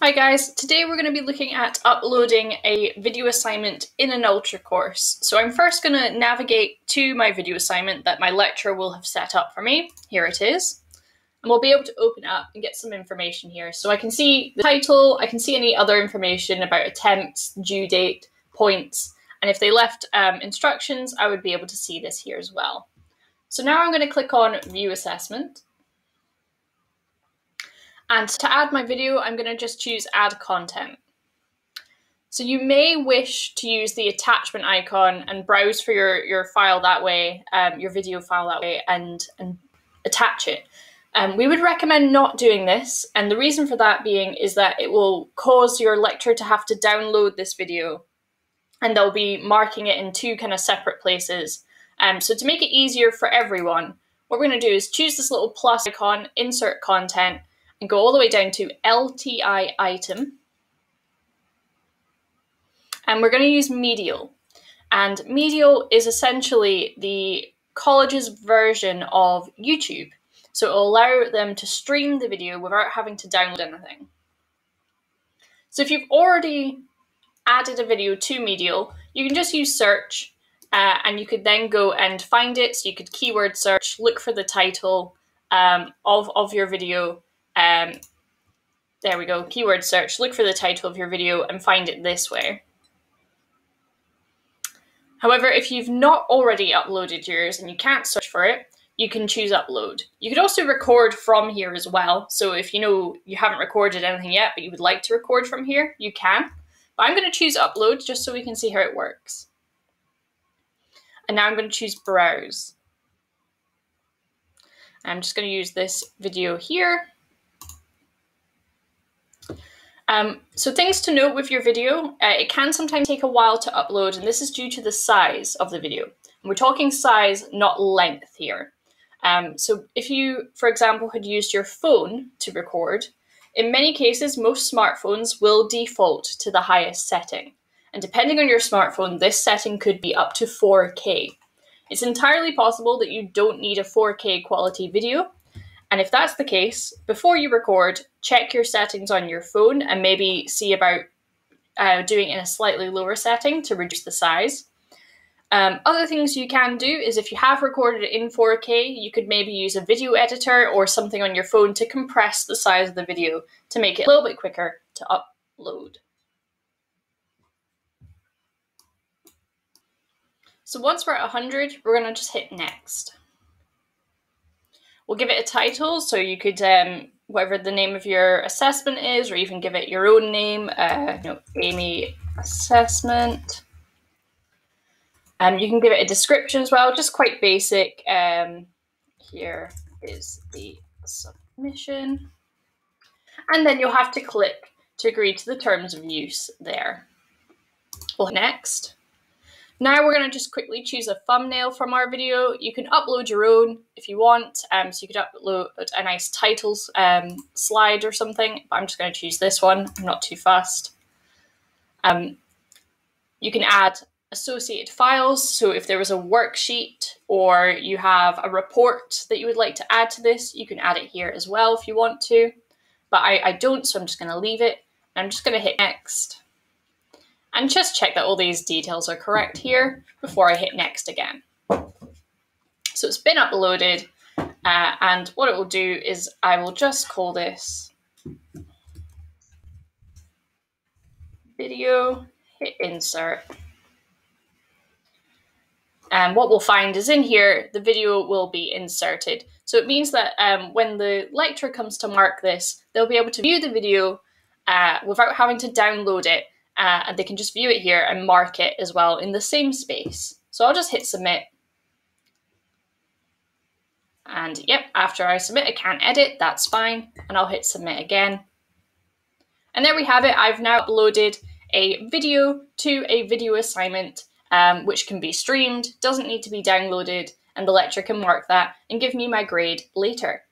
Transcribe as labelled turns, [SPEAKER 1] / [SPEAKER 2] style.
[SPEAKER 1] Hi guys, today we're going to be looking at uploading a video assignment in an Ultra course. So I'm first going to navigate to my video assignment that my lecturer will have set up for me. Here it is. And we'll be able to open up and get some information here. So I can see the title, I can see any other information about attempts, due date, points, and if they left um, instructions, I would be able to see this here as well. So now I'm going to click on View Assessment. And to add my video, I'm going to just choose add content. So you may wish to use the attachment icon and browse for your, your file that way, um, your video file that way, and, and attach it. Um, we would recommend not doing this, and the reason for that being is that it will cause your lecturer to have to download this video, and they'll be marking it in two kind of separate places. Um, so to make it easier for everyone, what we're going to do is choose this little plus icon, insert content, and go all the way down to LTI item. And we're going to use Medial. And Medial is essentially the college's version of YouTube. So it will allow them to stream the video without having to download anything. So if you've already added a video to Medial, you can just use search uh, and you could then go and find it. So you could keyword search, look for the title um, of, of your video, um, there we go, keyword search, look for the title of your video and find it this way. However, if you've not already uploaded yours and you can't search for it, you can choose upload. You could also record from here as well. So if you know you haven't recorded anything yet, but you would like to record from here, you can. But I'm going to choose upload just so we can see how it works. And now I'm going to choose browse. I'm just going to use this video here um, so things to note with your video, uh, it can sometimes take a while to upload and this is due to the size of the video. And we're talking size, not length here. Um, so if you, for example, had used your phone to record, in many cases, most smartphones will default to the highest setting. And depending on your smartphone, this setting could be up to 4K. It's entirely possible that you don't need a 4K quality video, and if that's the case, before you record, check your settings on your phone and maybe see about uh, doing it in a slightly lower setting to reduce the size. Um, other things you can do is if you have recorded it in 4K, you could maybe use a video editor or something on your phone to compress the size of the video to make it a little bit quicker to upload. So once we're at 100, we're going to just hit next. We'll give it a title, so you could, um, whatever the name of your assessment is, or even give it your own name, uh, you know, Amy Assessment. Um, you can give it a description as well, just quite basic. Um, here is the submission. And then you'll have to click to agree to the terms of use there. Well, next. Now we're going to just quickly choose a thumbnail from our video. You can upload your own if you want. Um, so you could upload a nice titles um, slide or something, but I'm just going to choose this one. I'm not too fast. Um, you can add associated files. So if there was a worksheet or you have a report that you would like to add to this, you can add it here as well if you want to. But I, I don't, so I'm just going to leave it. I'm just going to hit next and just check that all these details are correct here before I hit next again. So it's been uploaded uh, and what it will do is I will just call this video, hit insert. And what we'll find is in here, the video will be inserted. So it means that um, when the lecturer comes to mark this, they'll be able to view the video uh, without having to download it uh, and they can just view it here and mark it as well in the same space. So I'll just hit submit. And yep, after I submit, I can't edit, that's fine. And I'll hit submit again. And there we have it. I've now uploaded a video to a video assignment, um, which can be streamed, doesn't need to be downloaded, and the lecturer can mark that and give me my grade later.